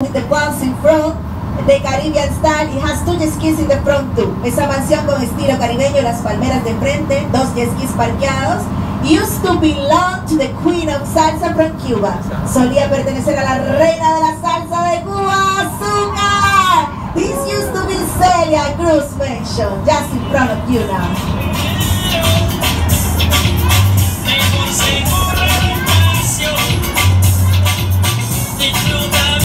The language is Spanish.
with the palms in front, the Caribbean style. It has two jet skis in the front too. Esa mansión con estilo caribeño, las palmeras de frente, dos jet skis parqueados. Used to belong to the queen of salsa from Cuba. Solía pertenecer a la reina de la salsa de Cuba, Azúcar. This used to be Celia Cruz Mansion, just in front of you now.